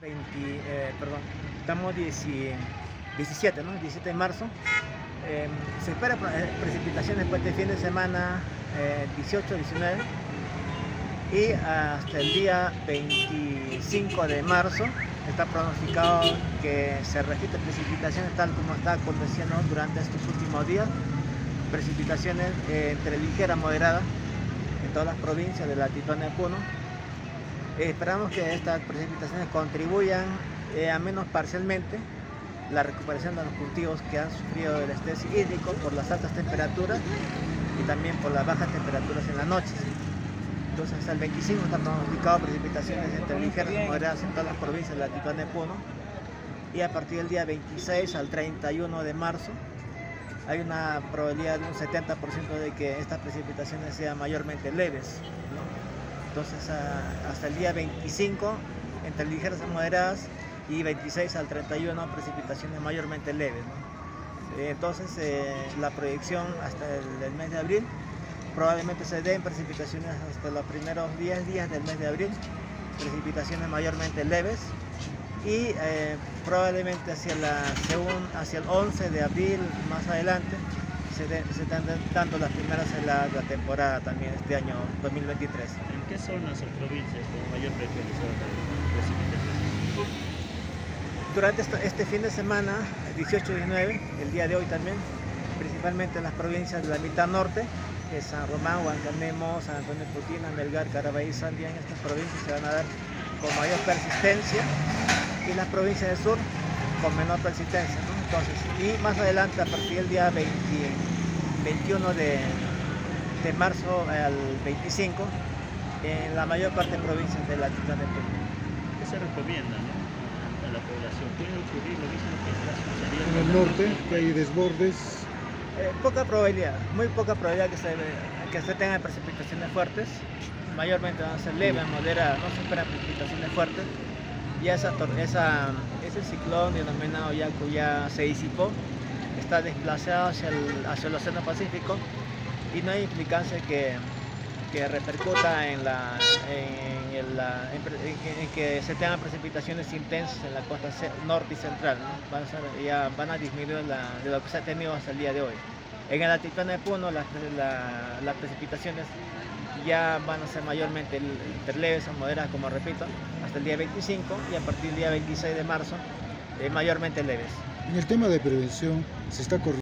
20, eh, perdón, estamos 17, ¿no? 17 de marzo. Eh, se espera eh, precipitaciones después de fin de semana 18, 19 y hasta el día 25 de marzo está pronosticado que se registren precipitaciones tal como está aconteciendo durante estos últimos días. Precipitaciones entre ligera y moderada en todas las provincias de la Titón de Puno Esperamos que estas precipitaciones contribuyan, eh, a menos parcialmente, la recuperación de los cultivos que han sufrido el estrés hídrico por las altas temperaturas y también por las bajas temperaturas en la noche. Entonces hasta el 25 están pronosticadas precipitaciones entre ligeras y moderadas en todas las provincias de la Latitud de Puno y a partir del día 26 al 31 de marzo hay una probabilidad de un 70% de que estas precipitaciones sean mayormente leves. Entonces hasta el día 25 entre ligeras y moderadas y 26 al 31 precipitaciones mayormente leves. Eh, entonces eh, la proyección hasta el, mes de abril probablemente se den precipitaciones hasta los primeros 10 días del mes de abril, precipitaciones mayormente leves y eh, probablemente hacia, hacia el 11 de abril más adelante se, están dando las primeras de la temporada también este año 2023. ¿En qué zonas o provincias con mayor frecuencia de? Durante este fin de semana, 18 y 19, el día de hoy también, principalmente en las provincias de la mitad norte, que San Román, Huancanemo, San Antonio Putina, Melgar, Caraballo y Sandía, en estas provincias se van a dar con mayor persistencia y las provincias del sur con menor persistencia. Entonces, y más adelante, a partir del día 21 de, marzo al 25, en la mayor parte de provincias de la Titán de Perú. ¿Qué se recomienda a la población? ¿Puede ocurrir lo mismo que está sucediendo? En el norte, que hay desbordes. Eh, poca probabilidad, muy poca probabilidad que se, que se tengan precipitaciones fuertes. Mayormente van a ser leves, moderadas, no se esperan precipitaciones fuertes ya esa, esa, ese ciclón denominado Yaku ya se disipó, está desplazado hacia el, hacia el Océano Pacífico y no hay implicancia que, que repercuta en, la, en, que se tengan precipitaciones intensas en la costa norte y central, van, a ya van a disminuir de lo que se ha tenido hasta el día de hoy. En el altiplano de Puno las, las precipitaciones ya van a ser mayormente leves o moderadas, como repito, hasta el día 25 y a partir del día 26 de marzo, eh, mayormente leves. En el tema de prevención, se está corriendo